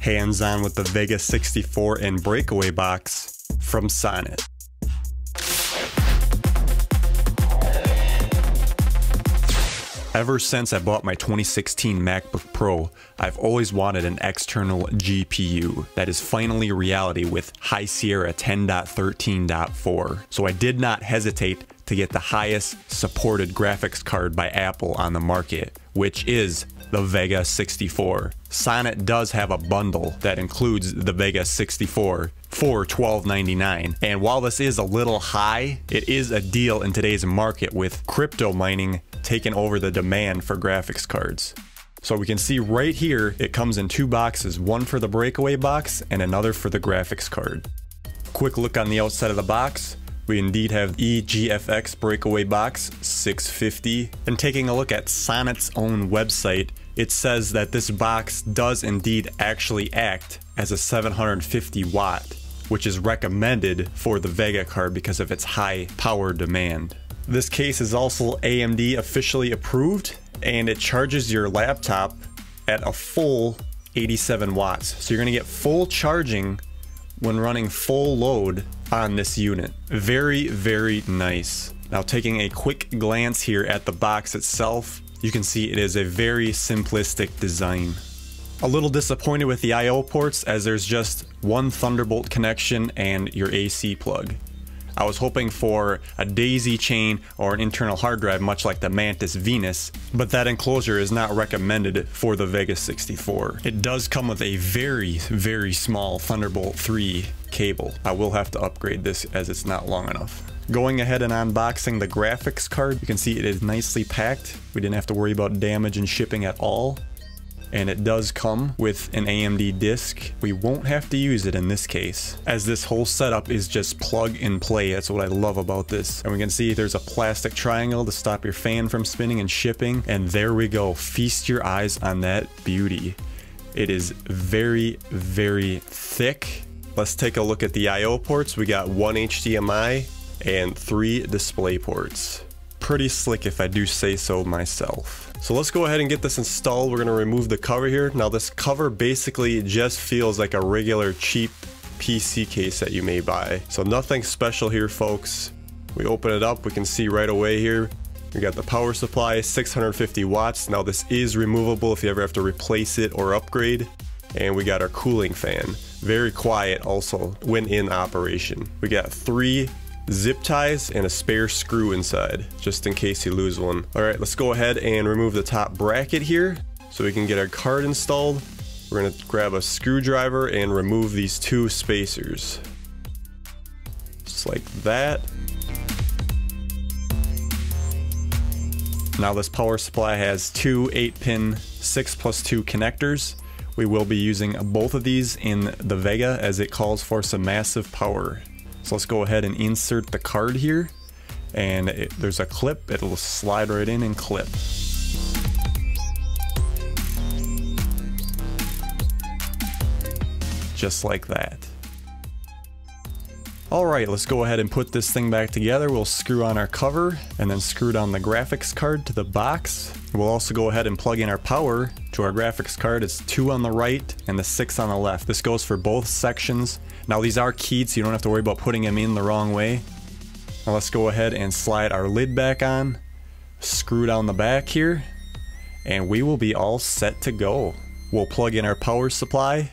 hands on with the Vega 64 and breakaway box from Sonnet. Ever since I bought my 2016 MacBook Pro, I've always wanted an external GPU that is finally reality with High Sierra 10.13.4. So I did not hesitate to get the highest supported graphics card by Apple on the market, which is the Vega 64. Sonnet does have a bundle that includes the Vega 64 for $12.99. And while this is a little high, it is a deal in today's market with crypto mining taking over the demand for graphics cards. So we can see right here, it comes in two boxes, one for the breakaway box and another for the graphics card. Quick look on the outside of the box. We indeed have EGFX breakaway box 650. And taking a look at Sonnet's own website, it says that this box does indeed actually act as a 750 watt, which is recommended for the Vega card because of its high power demand. This case is also AMD officially approved and it charges your laptop at a full 87 watts. So you're gonna get full charging when running full load on this unit. Very, very nice. Now taking a quick glance here at the box itself, you can see it is a very simplistic design. A little disappointed with the I.O. ports as there's just one Thunderbolt connection and your AC plug. I was hoping for a daisy chain or an internal hard drive much like the Mantiz Venus, but that enclosure is not recommended for the Vega 64. It does come with a very, very small Thunderbolt 3 cable. I will have to upgrade this as it's not long enough. Going ahead and unboxing the graphics card, you can see it is nicely packed. We didn't have to worry about damage and shipping at all. And it does come with an AMD disk. We won't have to use it in this case, as this whole setup is just plug and play. That's what I love about this. And we can see there's a plastic triangle to stop your fan from spinning and shipping. And there we go. Feast your eyes on that beauty. It is very, very thick. Let's take a look at the I.O. ports. We got one HDMI, and three display ports. Pretty slick if I do say so myself. So let's go ahead and get this installed. We're gonna remove the cover here. Now this cover basically just feels like a regular cheap PC case that you may buy. So nothing special here folks. We open it up, we can see right away here, we got the power supply, 650 watts. Now this is removable if you ever have to replace it or upgrade. And we got our cooling fan. Very quiet also when in operation. We got three zip ties, and a spare screw inside, just in case you lose one. All right, let's go ahead and remove the top bracket here so we can get our card installed. We're gonna grab a screwdriver and remove these two spacers. Just like that. Now this power supply has two 8-pin 6 plus 2 connectors. We will be using both of these in the Vega as it calls for some massive power. So let's go ahead and insert the card here. And it, there's a clip, it'll slide right in and clip. Just like that. Alright, let's go ahead and put this thing back together. We'll screw on our cover and then screw down the graphics card to the box. We'll also go ahead and plug in our power to our graphics card. It's two on the right and the six on the left. This goes for both sections. Now these are keyed so you don't have to worry about putting them in the wrong way. Now let's go ahead and slide our lid back on, screw down the back here, and we will be all set to go. We'll plug in our power supply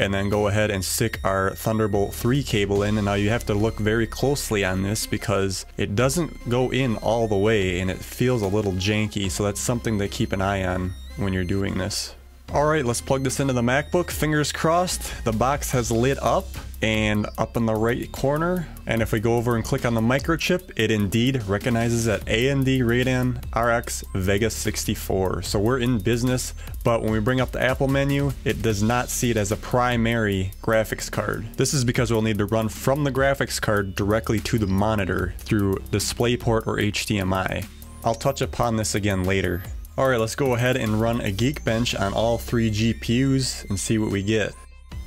and then go ahead and stick our Thunderbolt 3 cable in and now you have to look very closely on this because it doesn't go in all the way and it feels a little janky so that's something to keep an eye on when you're doing this. Alright, let's plug this into the MacBook. Fingers crossed, the box has lit up and up in the right corner. And if we go over and click on the microchip, it indeed recognizes that AMD Radeon RX Vega 64. So we're in business, but when we bring up the Apple menu, it does not see it as a primary graphics card. This is because we'll need to run from the graphics card directly to the monitor through DisplayPort or HDMI. I'll touch upon this again later. Alright, let's go ahead and run a Geekbench on all three GPUs and see what we get.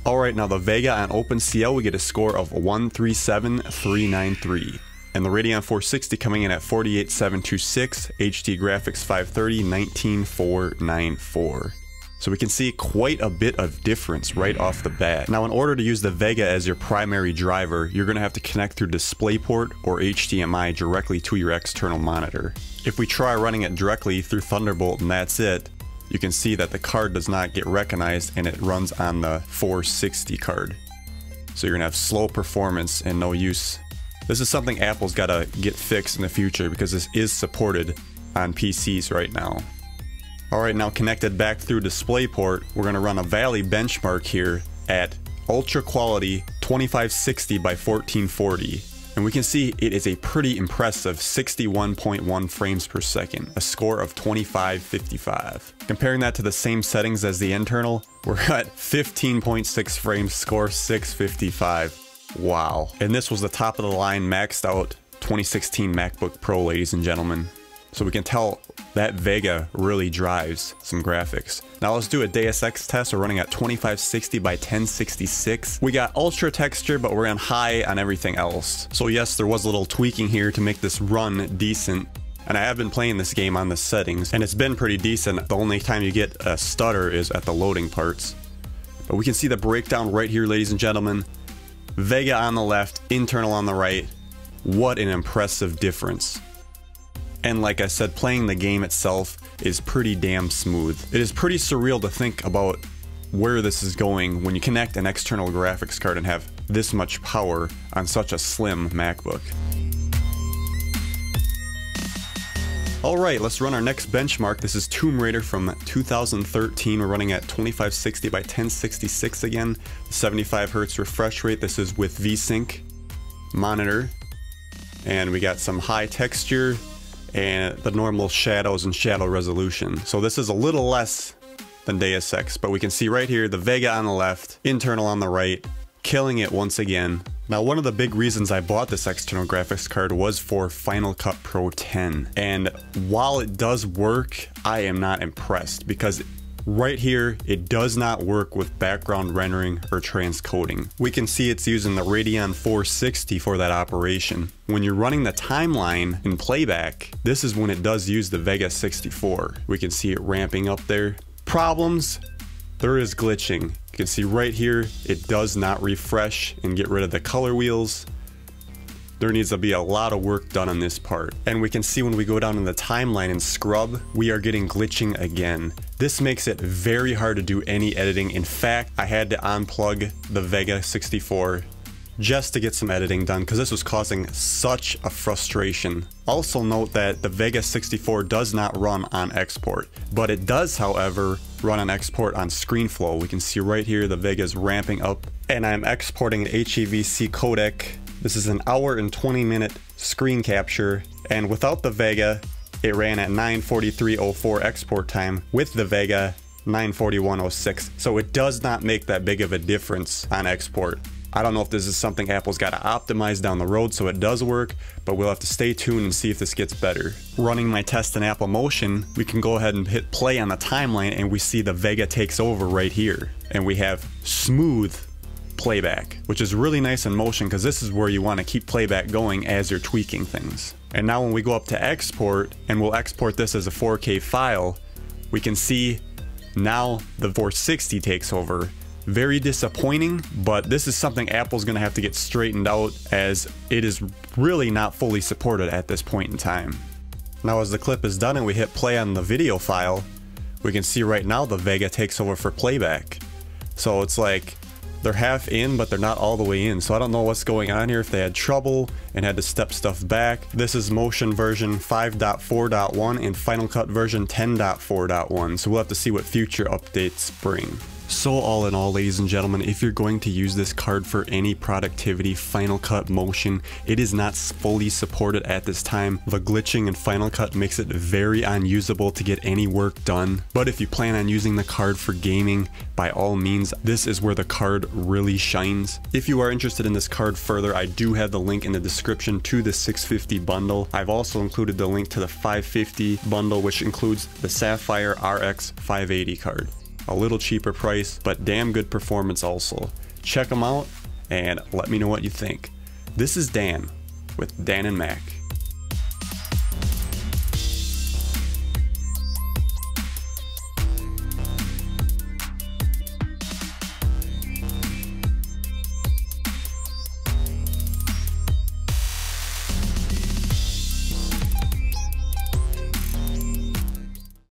Alright, now the Vega on OpenCL we get a score of 137393. And the Radeon 460 coming in at 48726, HD graphics 530, 19494. So we can see quite a bit of difference right off the bat. Now in order to use the Vega as your primary driver, you're going to have to connect through DisplayPort or HDMI directly to your external monitor. If we try running it directly through Thunderbolt and that's it, you can see that the card does not get recognized and it runs on the 460 card. So you're gonna have slow performance and no use. This is something Apple's gotta get fixed in the future because this is supported on PCs right now. Alright, now connected back through DisplayPort, we're gonna run a Valley benchmark here at ultra quality 2560 by 1440 and we can see it is a pretty impressive 61.1 frames per second, a score of 2555. Comparing that to the same settings as the internal, we're at 15.6 frames, score 655. Wow. And this was the top of the line maxed out 2016 MacBook Pro, ladies and gentlemen. So we can tell that Vega really drives some graphics. Now let's do a Deus Ex test. We're running at 2560 by 1066. We got ultra texture, but we're on high on everything else. So yes, there was a little tweaking here to make this run decent. And I have been playing this game on the settings, and it's been pretty decent. The only time you get a stutter is at the loading parts. But we can see the breakdown right here, ladies and gentlemen. Vega on the left, internal on the right. What an impressive difference. And like I said, playing the game itself is pretty damn smooth. It is pretty surreal to think about where this is going when you connect an external graphics card and have this much power on such a slim MacBook. Alright, let's run our next benchmark. This is Tomb Raider from 2013. We're running at 2560 by 1066 again. 75 hertz refresh rate. This is with VSync monitor. And we got some high texture, and the normal shadows and shadow resolution. So this is a little less than Deus Ex, but we can see right here the Vega on the left, internal on the right, killing it once again. Now one of the big reasons I bought this external graphics card was for Final Cut Pro 10. And while it does work, I am not impressed because Right here, it does not work with background rendering or transcoding. We can see it's using the Radeon 460 for that operation. When you're running the timeline in playback, this is when it does use the Vega 64. We can see it ramping up there. Problems, there is glitching. You can see right here, it does not refresh and get rid of the color wheels there needs to be a lot of work done on this part. And we can see when we go down in the timeline and scrub, we are getting glitching again. This makes it very hard to do any editing. In fact, I had to unplug the Vega 64 just to get some editing done because this was causing such a frustration. Also note that the Vega 64 does not run on export, but it does however run an export on ScreenFlow. We can see right here the Vega is ramping up and I'm exporting an HEVC codec this is an hour and 20 minute screen capture, and without the Vega, it ran at 943.04 export time. With the Vega, 941.06. So it does not make that big of a difference on export. I don't know if this is something Apple's got to optimize down the road so it does work, but we'll have to stay tuned and see if this gets better. Running my test in Apple Motion, we can go ahead and hit play on the timeline and we see the Vega takes over right here. And we have smooth playback, which is really nice in motion because this is where you want to keep playback going as you're tweaking things. And now when we go up to export and we'll export this as a 4K file, we can see now the 460 takes over. Very disappointing, but this is something Apple's going to have to get straightened out as it is really not fully supported at this point in time. Now as the clip is done and we hit play on the video file, we can see right now the Vega takes over for playback. So it's like they're half in, but they're not all the way in. So I don't know what's going on here, if they had trouble and had to step stuff back. This is Motion version 5.4.1 and Final Cut version 10.4.1. So we'll have to see what future updates bring. So all in all, ladies and gentlemen, if you're going to use this card for any productivity, Final Cut Motion, it is not fully supported at this time. The glitching in Final Cut makes it very unusable to get any work done. But if you plan on using the card for gaming, by all means, this is where the card really shines. If you are interested in this card further, I do have the link in the description to the 650 bundle. I've also included the link to the 550 bundle, which includes the Sapphire RX 580 card a little cheaper price, but damn good performance also. Check them out and let me know what you think. This is Dan with Dan and Mac.